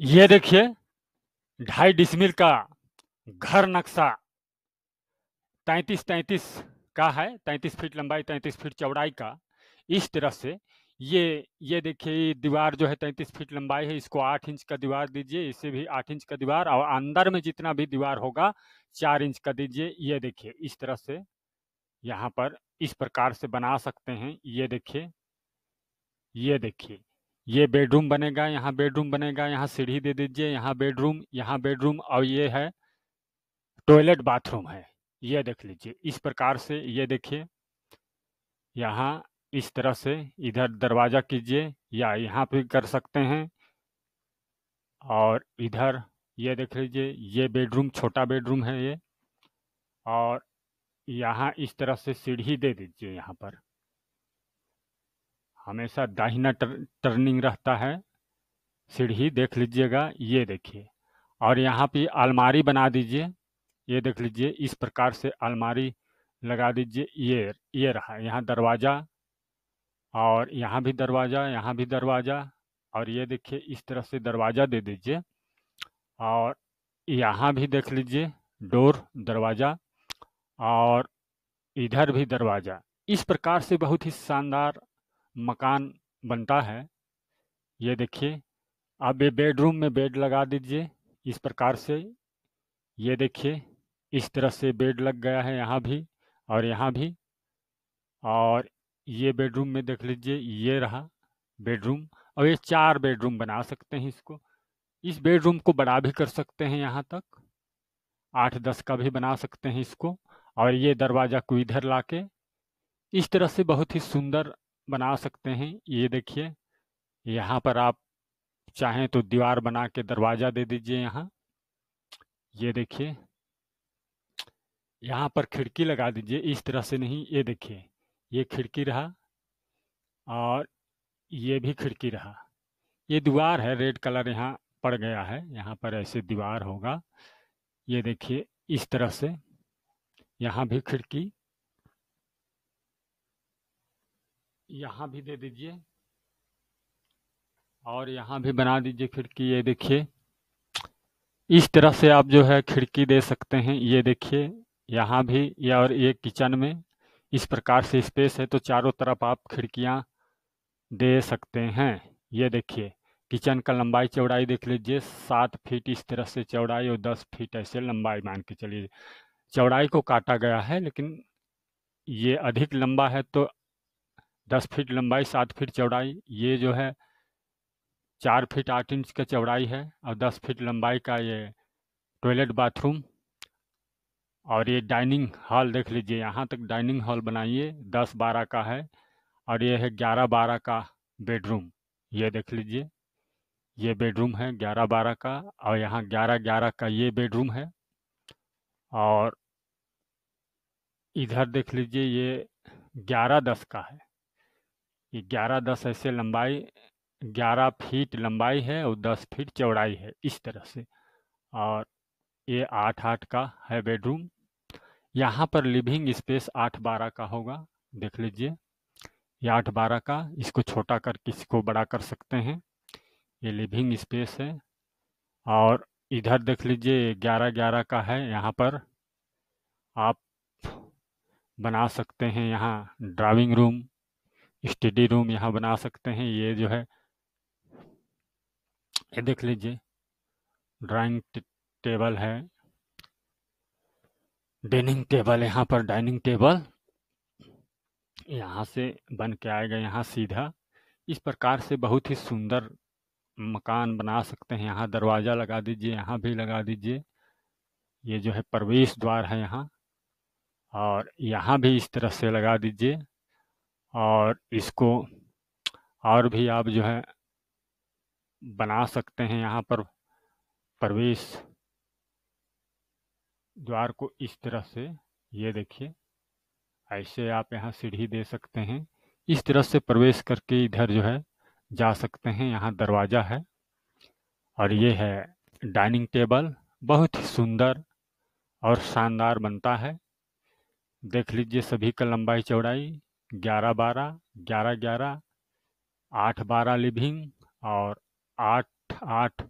ये देखिए, ढाई डिसमिल का घर नक्शा। तैंतीस तैंतीस का है, तैंतीस फीट लंबाई, तैंतीस फीट चौड़ाई का। इस तरह से ये ये देखिए दीवार जो है तैंतीस फीट लंबाई है, इसको आठ इंच का दीवार दीजिए इसे भी आठ इंच का दीवार और अंदर में जितना भी दीवार होगा, चार इंच का दीजिए। ये देखिए, इस तरह से यहाँ पर इस प्रकार से बना सकते हैं। ये देखिए ये देखिए। ये बेडरूम बनेगा, यहाँ बेडरूम बनेगा, यहाँ सीढ़ी दे दीजिए, यहाँ बेडरूम यहाँ बेडरूम, और ये है टॉयलेट बाथरूम है। ये देख लीजिए, इस प्रकार से ये देखिए, यहाँ इस तरह से इधर दरवाज़ा कीजिए, या यहाँ पे कर सकते हैं। और इधर ये देख लीजिए, ये बेडरूम, छोटा बेडरूम है ये। और यहाँ इस तरह से सीढ़ी दे दीजिए यहाँ पर। हमेशा दाहिना टर, टर्निंग रहता है। सीढ़ी देख लीजिएगा ये देखिए। और यहाँ पे अलमारी बना दीजिए। ये देख लीजिए इस प्रकार से अलमारी लगा दीजिए। ये ये रहा यहाँ दरवाज़ा और यहाँ भी दरवाज़ा यहाँ भी दरवाज़ा। और ये देखिए इस तरह से दरवाज़ा दे दीजिए। और यहाँ भी देख लीजिए डोर दरवाज़ा और इधर भी दरवाज़ा। इस प्रकार से बहुत ही शानदार मकान बनता है। ये देखिए अब ये बेडरूम में बेड लगा दीजिए, इस प्रकार से। ये देखिए, इस तरह से बेड लग गया है यहाँ भी और यहाँ भी। और ये बेडरूम में देख लीजिए, ये रहा बेडरूम और ये चार बेडरूम बना सकते हैं इसको। इस बेडरूम को बड़ा भी कर सकते हैं यहाँ तक। आठ दस का भी बना सकते हैं इसको। और ये दरवाज़ा को इधर ला के इस तरह से बहुत ही सुंदर बना सकते हैं। ये देखिए, यहाँ पर आप चाहें तो दीवार बना के दरवाज़ा दे दीजिए यहाँ। ये देखिए, यहाँ पर खिड़की लगा दीजिए, इस तरह से नहीं, ये देखिए, ये खिड़की रहा और ये भी खिड़की रहा। ये दीवार है, रेड कलर यहाँ पड़ गया है, यहाँ पर ऐसे दीवार होगा। ये देखिए, इस तरह से यहाँ भी खिड़की यहाँ भी दे दीजिए। और यहाँ भी बना दीजिए खिड़की, ये देखिए। इस तरह से आप जो है खिड़की दे सकते हैं, ये देखिए। यहाँ भी, या और ये किचन में इस प्रकार से स्पेस है तो चारों तरफ़ आप खिड़कियाँ दे सकते हैं। ये देखिए, किचन का लंबाई चौड़ाई देख लीजिए, सात फीट इस तरह से चौड़ाई और दस फीट ऐसे लंबाई मान के चलिए। चौड़ाई को काटा गया है, लेकिन ये अधिक लंबा है तो दस फीट लंबाई, सात फीट चौड़ाई, ये जो है चार फीट आठ इंच का चौड़ाई है और दस फीट लंबाई का ये टॉयलेट बाथरूम और ये डाइनिंग हॉल देख लीजिए, यहाँ तक डाइनिंग हॉल बनाइए, दस बारह का है और ये है ग्यारह बारह का बेडरूम ये देख लीजिए, ये बेडरूम है ग्यारह बारह का और यहाँ ग्यारह ग्यारह का ये बेडरूम है और इधर देख लीजिए, ये ग्यारह दस का है। ग्यारह दस ऐसे लंबाई, ग्यारह फीट लंबाई है और दस फीट चौड़ाई है, इस तरह से। और ये आठ आठ का है बेडरूम। यहाँ पर लिविंग स्पेस आठ बारह का होगा, देख लीजिए। ये आठ बारह का, इसको छोटा कर किसी को बड़ा कर सकते हैं। ये लिविंग स्पेस है। और इधर देख लीजिए, ग्यारह ग्यारह का है यहाँ पर। आप बना सकते हैं यहाँ ड्राइविंग रूम। स्टडी रूम यहाँ बना सकते हैं। ये जो है, ये देख लीजिए, ड्राइंग टेबल है। डाइनिंग टेबल यहाँ पर, डाइनिंग टेबल। यहाँ से बन के आएगा यहाँ सीधा। इस प्रकार से बहुत ही सुंदर मकान बना सकते हैं। यहाँ दरवाज़ा लगा दीजिए, यहाँ भी लगा दीजिए। ये जो है प्रवेश द्वार है यहाँ। और यहाँ भी इस तरह से लगा दीजिए। और इसको और भी आप जो है बना सकते हैं यहाँ पर प्रवेश द्वार को इस तरह से। ये देखिए, ऐसे आप यहाँ सीढ़ी दे सकते हैं। इस तरह से प्रवेश करके इधर जो है जा सकते हैं। यहाँ दरवाज़ा है और ये है डाइनिंग टेबल। बहुत ही सुंदर और शानदार बनता है। देख लीजिए सभी का लंबाई चौड़ाई ग्यारह बारह ग्यारह ग्यारह आठ बारह लिविंग और आठ आठ